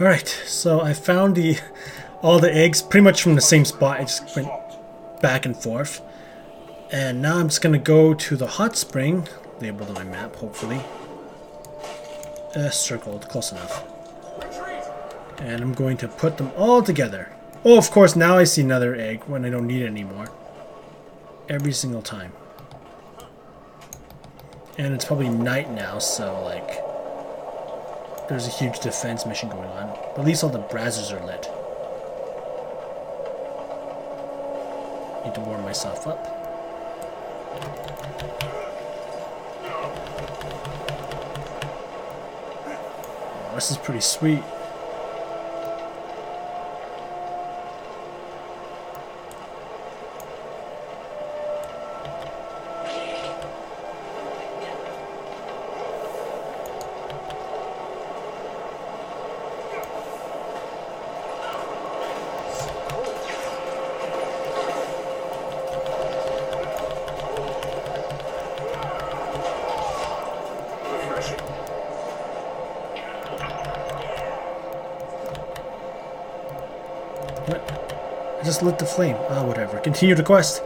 Alright, so I found the all the eggs pretty much from the same spot. I just went back and forth. And now I'm just gonna go to the hot spring, labeled on my map, hopefully. Uh, circled, close enough. And I'm going to put them all together. Oh, of course, now I see another egg when I don't need it anymore. Every single time. And it's probably night now, so like there's a huge defense mission going on. At least all the braziers are lit. Need to warm myself up. Oh, this is pretty sweet. Just lit the flame. Ah, oh, whatever. Continue the quest.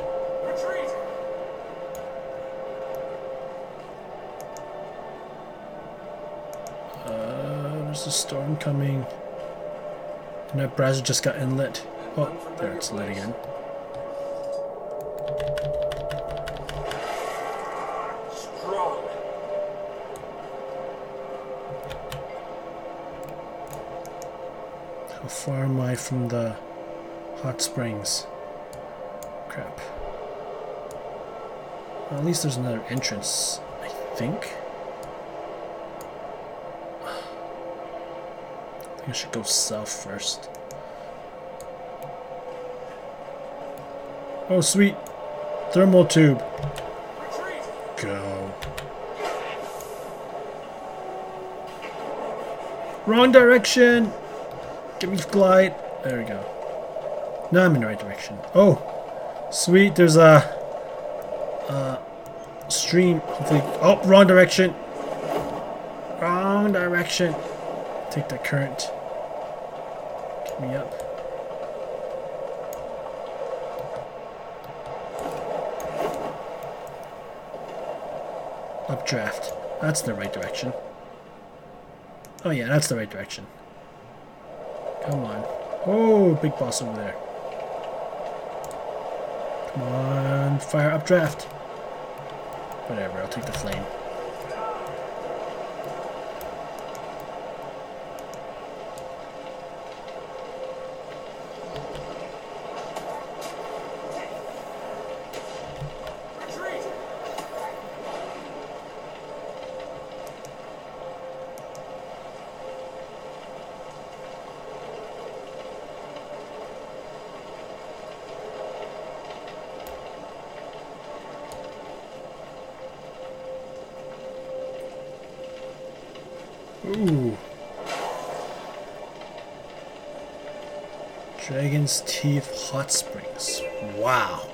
Uh, there's a storm coming. And that brazier just got inlit. Oh, there it's lit again. How far am I from the hot springs? Crap. Well, at least there's another entrance, I think. I think I should go south first. Oh, sweet. Thermal tube. Go. Wrong direction! Give me glide. There we go. Now I'm in the right direction. Oh, sweet. There's a, a stream. Oh, wrong direction. Wrong direction. Take the current. Get me up. Updraft. That's the right direction. Oh yeah, that's the right direction. Come on. Oh, big boss over there. Come on, fire updraft. Whatever, I'll take the flame. Ooh. Dragon's Teeth Hot Springs. Wow.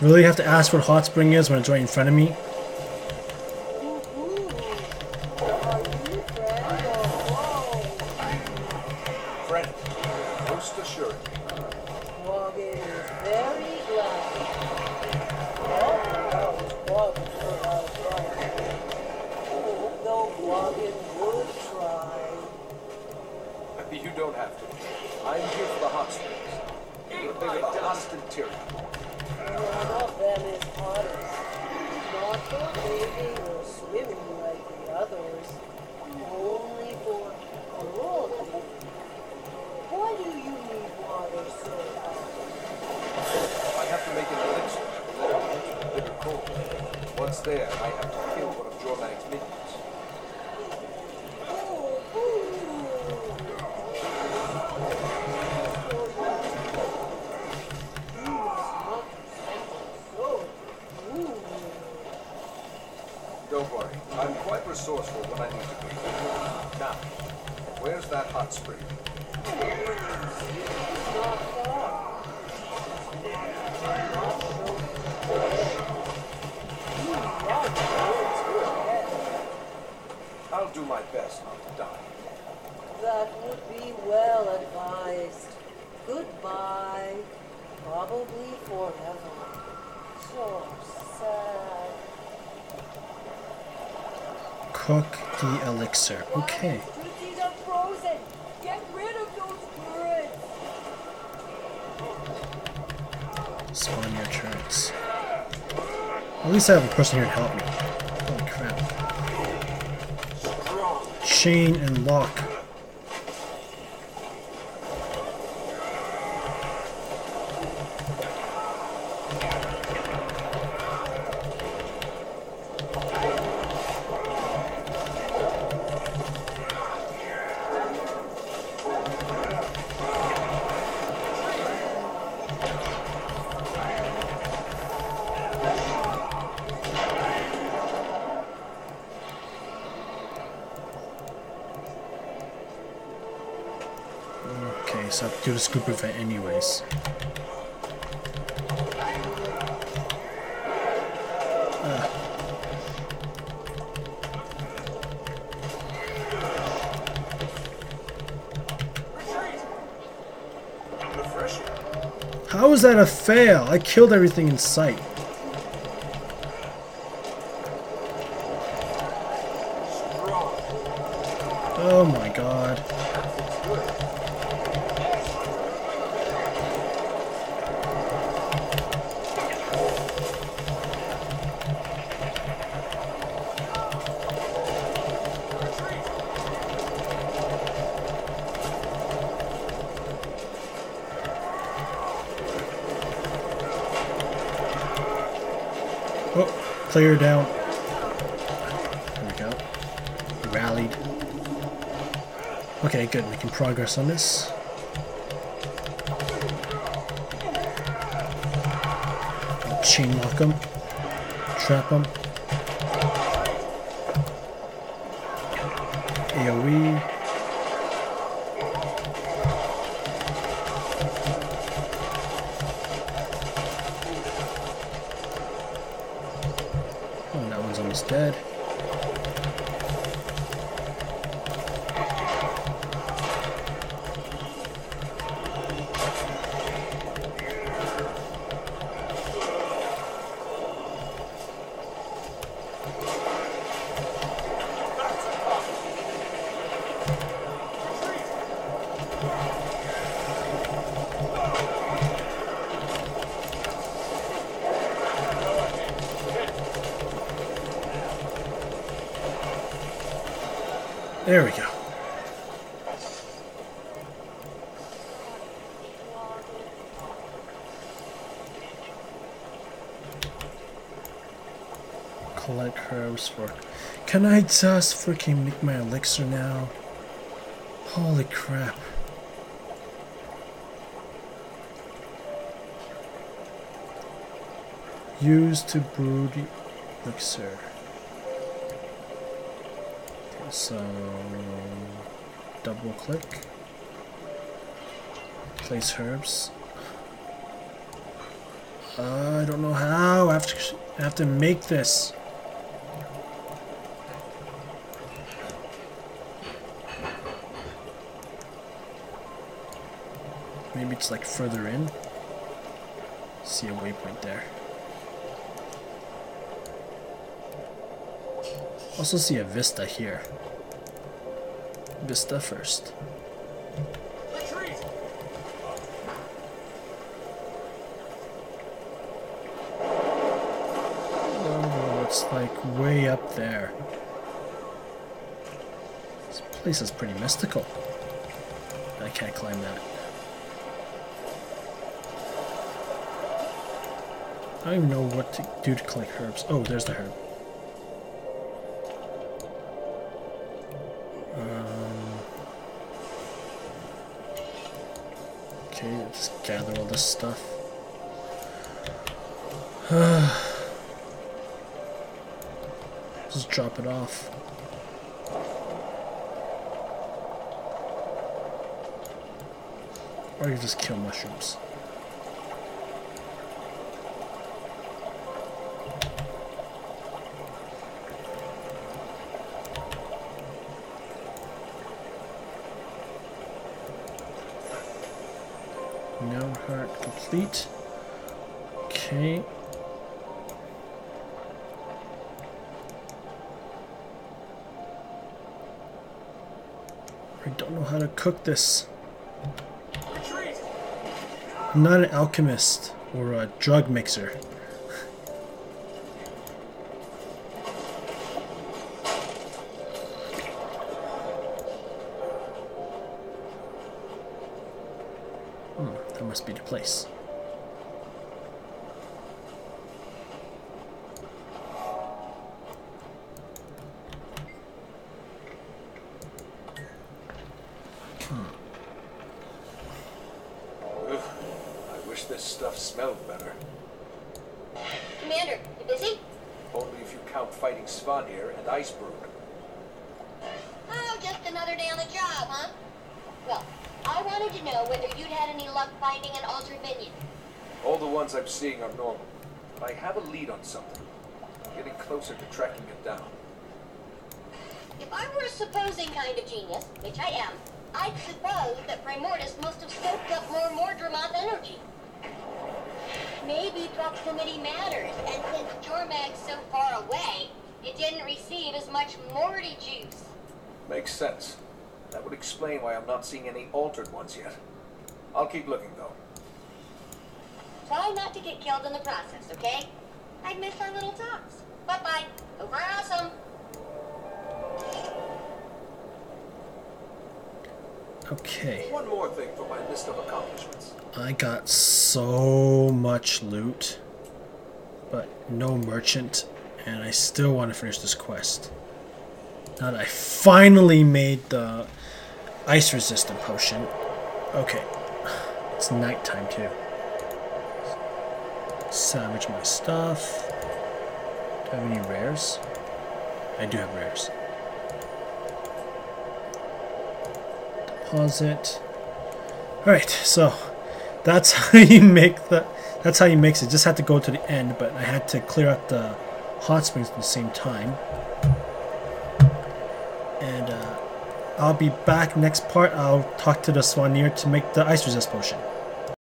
Really have to ask what hot spring is when it's right in front of me? There, I have to kill one of Jormag's minions. Don't worry, I'm quite resourceful when I need to be. Now, where's that hot spring? Do my best not to die. That would be well advised. Goodbye. Probably forever. So sad. Cook the elixir. Okay. Tootsies are frozen. Get rid of those turrets. Spawn your turrets. At least I have a person here to help me. Chain and lock. I have to do this group event anyways. How is that a fail? I killed everything in sight. Strong. Oh my god. Player down. There we go. Rallied. Okay, good. Making progress on this. Chain lock him. Trap him. AoE. One's There we go. Collect herbs for. Can I just freaking make my elixir now? Holy crap. Use to brew the elixir. So double click. Place herbs. Uh, I don't know how. I have to, I have to make this. Maybe it's like further in. See a waypoint there. Also see a vista here. Vista first. Oh, it's like way up there. This place is pretty mystical. I can't climb that. I don't even know what to do to collect herbs. Oh, there's the herb. Okay, let's gather all this stuff. Just drop it off. Or you just kill mushrooms. part complete. Okay. I don't know how to cook this. I'm not an alchemist or a drug mixer. Must be the place. Ugh, I wish this stuff smelled better. Commander, you busy? Only if you count fighting Svanir and Icebrood. Oh, just another day on the job, huh? Well, I wanted to know whether you'd had any luck finding an altered minion. All the ones I'm seeing are normal. But I have a lead on something. I'm getting closer to tracking it down. If I were a supposing kind of genius, which I am, I'd suppose that Primordus must have soaked up more Mordremoth energy. Maybe proximity matters, and since Jormag's so far away, it didn't receive as much Morty juice. Makes sense. That would explain why I'm not seeing any altered ones yet. I'll keep looking though. Try not to get killed in the process, okay? I'd miss our little talks. Bye-bye. Over awesome. Okay. One more thing for my list of accomplishments. I got so much loot, but no merchant, and I still want to finish this quest. Now that I finally made the ice resistant potion. Okay, it's nighttime too. Salvage my stuff. Do I have any rares? I do have rares. Deposit. Alright, so that's how you make the that's how you mix it. Just had to go to the end, but I had to clear out the hot springs at the same time. I'll be back next part. I'll talk to the Swanir to make the ice resist potion.